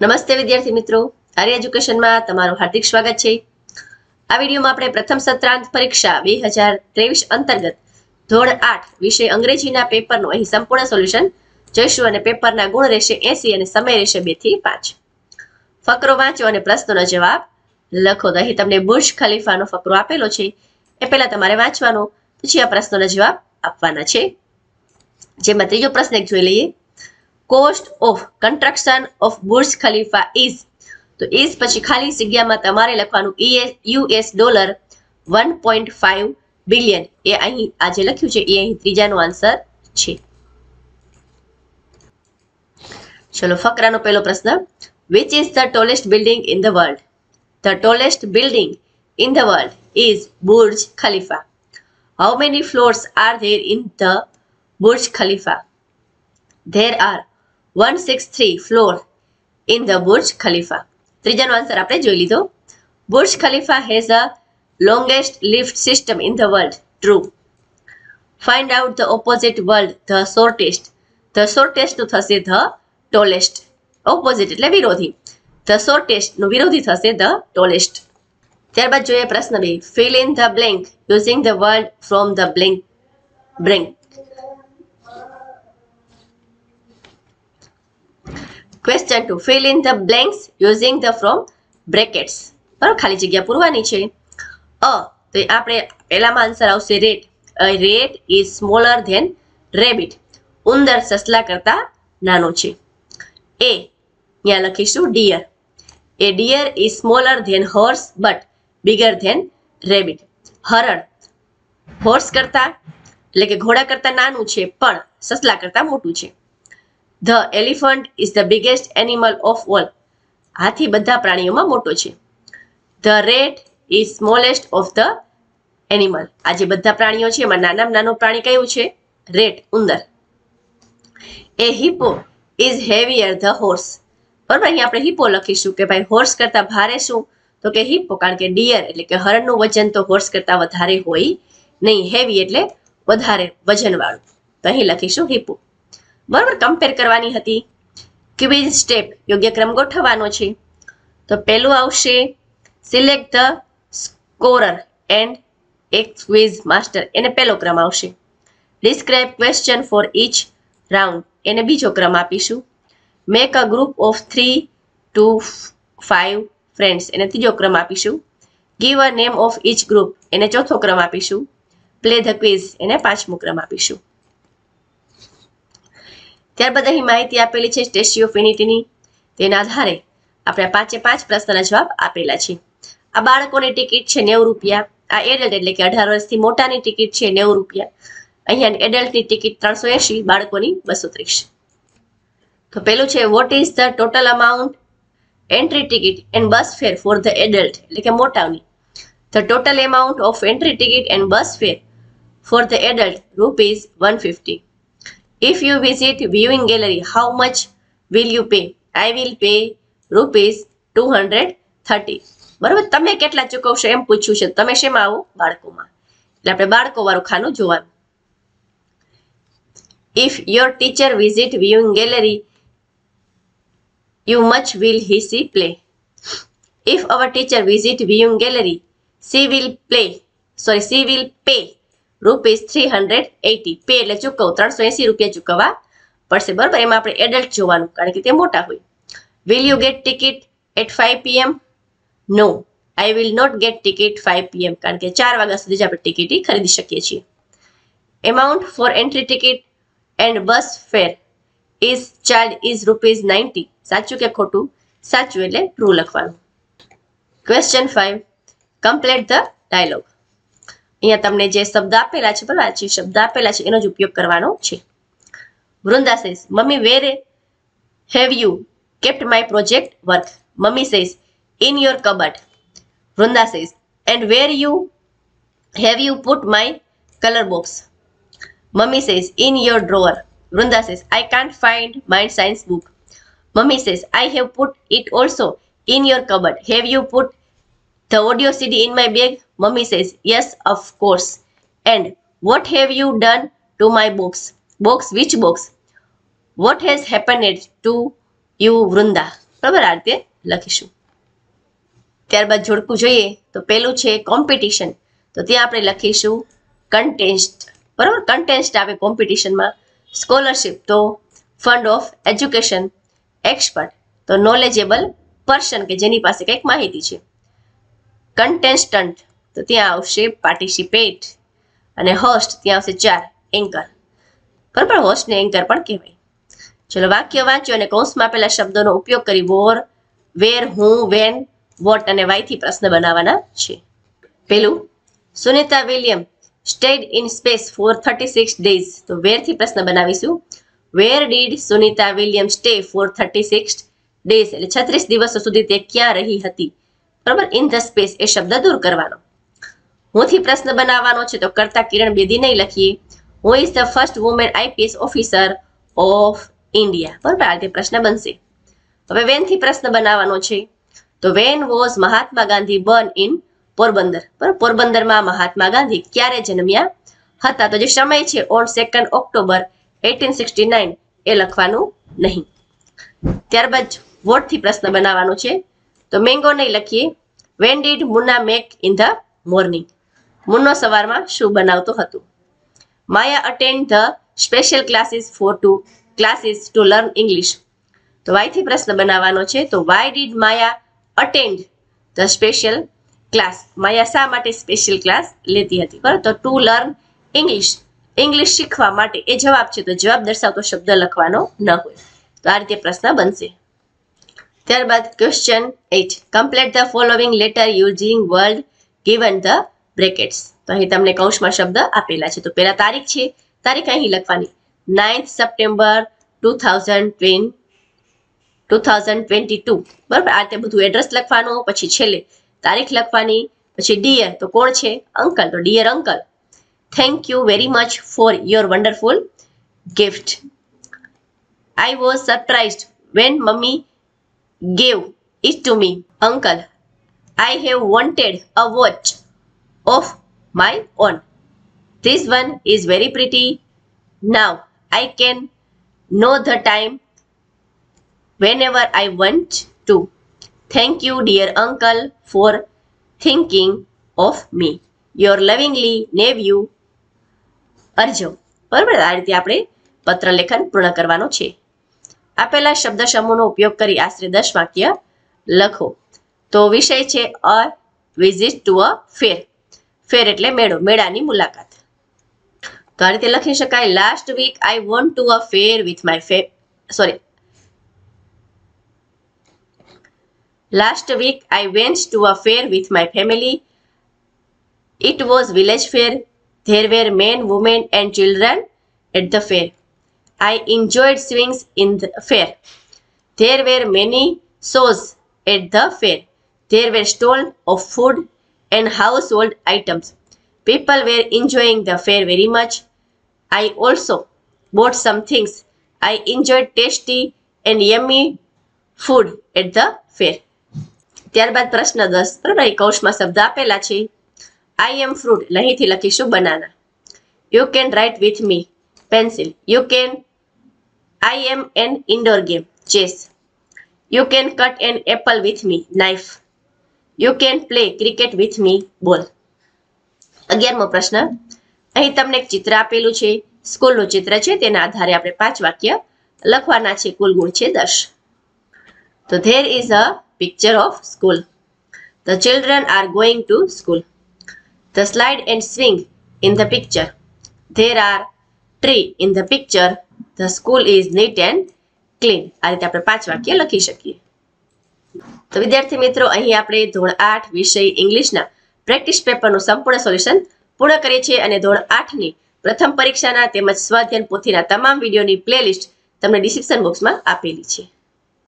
નમસ્તે વિદ્યાર્થી મિત્રો. આર્ય એજ્યુકેશનમાં તમારું હાર્દિક સ્વાગત છે. આ વિડીયોમાં આપણે પ્રથમ સત્રાંત પરીક્ષા બે હજાર ત્રેવીસ અંતર્ગત ધોરણ આઠ વિષય અંગ્રેજીના પેપરનું અહીં સંપૂર્ણ સોલ્યુશન જોઈશું અને પેપરના ગુણ રહેશે એસી અને સમય રહેશે બેથી પાંચ. ફકરો વાંચો અને પ્રશ્નોનો જવાબ લખો. તો અહીં તમને બુર્જ ખલીફાનો ફકરો આપેલો છે. એ પહેલા તમારે વાંચવાનો, પછી આ પ્રશ્નોના જવાબ આપવાના છે. જેમાં ત્રીજો પ્રશ્ન એક જોઈ લઈએ. Cost of construction of Burj Khalifa is તો ઇઝ પછી ખાલી જગ્યામાં તમારે લખવાનું US dollar one point five billion એ અહીં, આ જે લખ્યું છે, એ અહીં ત્રીજાનો આન્સર છે. ચલો, ફકરાનો પહેલો પ્રશ્ન. Which is the tallest building in the world the tallest building in the world is Burj Khalifa how many floors are there in the Burj Khalifa there are one six three floor in the Burj Khalifa ત્રીજાનો answer આપણે જોઈ લીધો Burj Khalifa has a longest lift system in the world true find out the opposite world the shortest the shortest થશે the tallest opposite એટલે વિરોધી. The શોર્ટેસ્ટનું વિરોધી થશે the tallest ત્યારબાદ જોઈએ પ્રશ્ન બે. Fill in the blank using the word from the blank blank question to fill in the blanks using the from brackets બરાબર? ખાલી જગ્યા પૂરવાની છે. અ, તો આપણે પહેલામાં આન્સર આવશે rat rat is smaller than rabbit ઉંદર સસલા કરતા નાનો છે. એ ત્યાં લખીશું deer a deer is smaller than horse but bigger than rabbit હરણ હોર્સ કરતા, એટલે કે ઘોડા કરતા નાનું છે, પણ સસલા કરતા મોટું છે. The elephant is the biggest animal of all. હાથી બધા પ્રાણીઓમાં મોટો છે. The rat is smallest of the animal. આ જે બધા પ્રાણીઓ છે, એમાં નાનામાં નાનું પ્રાણી કયું છે? રેટ ઉંદર. A hippo is heavier the horse બરાબર અહીંયા આપણે હિપો લખીશું કે ભાઈ હોર્સ કરતા ભારે શું? તો કે હિપો કારણ કે ડિયર એટલે કે હરણનું વજન તો હોર્સ કરતા વધારે હોય નહીં હેવી એટલે વધારે વજનવાળું. તો અહીં લખીશું હિપો બરાબર કમ્પેર કરવાની હતી. ક્વિઝ સ્ટેપ યોગ્ય ક્રમ ગોઠવવાનો છે. તો પહેલું આવશે સિલેક્ટ ધ સ્કોરર એન્ડ એક ક્વિઝ માસ્ટર એને પહેલો ક્રમ આવશે. Describe question for each round એને બીજો ક્રમ આપીશું. Make a group of three to five friends એને ત્રીજો ક્રમ આપીશું. Give a name of each group એને ચોથો ક્રમ આપીશું. પ્લે ધ ક્વિઝ એને પાંચમો ક્રમ આપીશું. ત્યારબાદ અહીં માહિતી આપેલી છે સ્ટેચ્યુ ઓફ યુનિટીની. તેના આધારે આપણે પાંચે પાંચ પ્રશ્નના જવાબ આપેલા છે. આ બાળકોની ટિકિટ છે નેવું રૂપિયા. આ એડલ્ટ એટલે કે અઢાર વર્ષથી મોટાની ટિકિટ છે નેવું રૂપિયા. અહીંયા એડલ્ટની ટિકિટ ત્રણસો એંશી, બાળકોની બસો ત્રીસ. તો પેલું છે what is the total amount entry ticket and bus fare for the adult એટલે કે મોટાની the total amount of entry ticket and bus fare for the adult rupees one fifty If you visit viewing gallery, how much will you pay? I will pay rupees 230. બરાબર તમે કેટલા ચૂકવશો એમ પૂછ્યું છે તમે શેમાં આવો બાળકોમાં એટલે આપણે બાળકો વાળું ખાનું જોવાનું If your teacher visit viewing gallery, you much will he see play. If our teacher visit viewing gallery, she will play. Sorry, she will pay rupees three hundred eighty pay એટલે ચૂકવું, ત્રણસો એસી રૂપિયા ચૂકવવા પડશે, બરાબર? એમાં આપણે એડલ્ટ જોવાનું, કારણ કે તે મોટા હોય. Will you get ticket at five PM no I will not get ticket five PM કારણ કે ચાર વાગ્યા સુધી જ આપણે ટિકિટ ખરીદી શકીએ છીએ. Amount for entry ticket and bus fare is charge is rupees ninety સાચું કે ખોટું? સાચું એટલે ટ્રુ લખવાનું. Question five complete the dialogue અહીંયા તમને જે શબ્દ આપેલા છે, બરાબર? જે શબ્દ આપેલા છે, એનો જ ઉપયોગ કરવાનો છે. Vrinda says mummy where have you kept my project work mummy says in your cupboard Vrinda says and where you have you put my colour box mummy says in your drawer Vrinda says I can't find my science book mummy says I have put it also in your cupboard have you put The audio CD in my bag? Mummy says, Yes, of course. And what have you done to my box? Box, which box? What has happened to you, Vrunda? બરાબર આ રીતે લખીશું ત્યારબાદ જોડકું જોઈએ તો પેલું છે competition તો ત્યાં આપણે લખીશું કન્ટેસ્ટ બરાબર કન્ટેસ્ટ આવે કોમ્પિટિશનમાં સ્કોલરશિપ તો ફંડ ઓફ એજ્યુકેશન એક્સપર્ટ તો નોલેજેબલ પર્સન કે જેની પાસે કંઈક માહિતી છે કન્ટેસ્ટન્ટ તો ત્યાં આવશે પાર્ટિસિપેટ અને હોસ્ટ ત્યાં આવશે ચાર એન્કર બરાબર હોસ્ટને એન્કર પણ કહેવાય. ચલો વાક્ય વાંચ્યો અને કૌંસમાં આપેલા શબ્દોનો ઉપયોગ કરી વોર, વેર, હું, વેન, વોટ અને વાયથી પ્રશ્ન બનાવવાના છે. પેલું, Sunita William stayed in space for thirty six days. તો વેરથી પ્રશ્ન બનાવીશું. Where did Sunita William stay for thirty six days? એટલે છત્રીસ દિવસો સુધી તે ક્યાં રહી હતી? બરાબર ઇન ધ સ્પેસ એ શબ્દ દૂર કરવાનો. હુંથી પ્રશ્ન બનાવવાનો છે, તો કરતા કિરણ બેદી નહીં લખીએ. Who is the first women IPS officer of India બરાબર, આ રીતે પ્રશ્ન બનશે. હવે વેનથી પ્રશ્ન બનાવવાનો છે. તો when was Mahatma Gandhi born in Porbandar? બરાબર, પોરબંદરમાં મહાત્મા ગાંધી ક્યારે જન્મ્યા હતા? તો જે સમય છે on second October eighteen sixty nine એ લખવાનું નહીં. ત્યારબાદ વોટથી પ્રશ્ન બનાવવાનો છે. તો મેંગો નહીં લખીએ. When did Munna make in the morning Munno સવારમાં શું બનાવતો હતો? Maya attend the special classes for to classes to learn English તો વાયથી પ્રશ્ન બનાવવાનો છે, તો why did Maya attend the special class Maya શા માટે સ્પેશિયલ ક્લાસ લેતી હતી? બરાબર, તો ટુ લર્ન ઇંગ્લિશ ઇંગ્લિશ શીખવા માટે એ જવાબ છે, તો જવાબ દર્શાવતો શબ્દ લખવાનો ન હોય. તો આ રીતે પ્રશ્ન બનશે. ત્યારબાદ question eight complete the following letter using world given the brackets તો અહીં તમને કૌંસમાં શબ્દ આપેલા છે. તો પહેલા તારીખ છે. તારીખ અહીં લખવાની. Ninth September two thousand twen two thousand twenty two બરાબર? આ રીતે બધું એડ્રેસ લખવાનું, પછી છેલ્લે તારીખ લખવાની, પછી ડિયર તો કોણ છે? અંકલ. તો dear uncle. Thank you very much for your wonderful gift I was surprised when mummy gave it to me. Uncle, I have wanted a watch of my own. This one is very pretty. Now I can know the time whenever I want to. Thank you, dear uncle, for thinking of me. Your lovingly nephew, Arjav બરાબર આ રીતે આપણે પત્ર લેખન પૂર્ણ કરવાનો છે આપેલા શબ્દ સમૂહનો ઉપયોગ કરી આશરે દસ વાક્ય લખો. તો વિષય છે અ, વિઝિટ ટુ અ, ફેર. ફેર એટલે મેળો, મેળાની મુલાકાત. તો આ રીતે લખી શકાય last week I want to a fair with my fe sorry last week I went to a fair with my family it was village fair there were men women and children at the fair I enjoyed swings in the fair. There were many shows at the fair. There were stalls of food and household items. People were enjoying the fair very much. I also bought some things. I enjoyed tasty and yummy food at the fair. ત્યારબાદ પ્રશ્ન દસ બરાબર એ કૌશમાં શબ્દ આપેલા છે આઈ એમ fruit અહીંથી લખીશું banana you can write with me pencil you can I am an indoor game, chess. You can cut an apple with me, knife. You can play cricket with me, ball. અગિયારમો પ્રશ્ન. અહીં તમને એક ચિત્ર આપેલું છે. સ્કૂલનું ચિત્ર છે. તેના આધારે આપણે પાંચ વાક્ય લખવાના છે. કુલ ગુણ છે દસ. તો there is a picture of school the children are going to school the slide and swing in the picture there are tree in the picture the school is neat and clean આ રીતે આપણે પાંચ વાક્ય લખી શકીએ. તો વિદ્યાર્થી મિત્રો, અહીં આપણે ધોરણ આઠ વિષય ઇંગ્લિશના પ્રેક્ટિસ પેપરનું સંપૂર્ણ સોલ્યુશન પૂર્ણ કરીએ છીએ અને ધોરણ આઠની પ્રથમ પરીક્ષાના તેમજ સ્વાધ્યાયન પોથીના તમામ વિડીયોની પ્લેલિસ્ટ તમને ડિસ્ક્રિપ્શન બોક્સમાં આપેલી છે.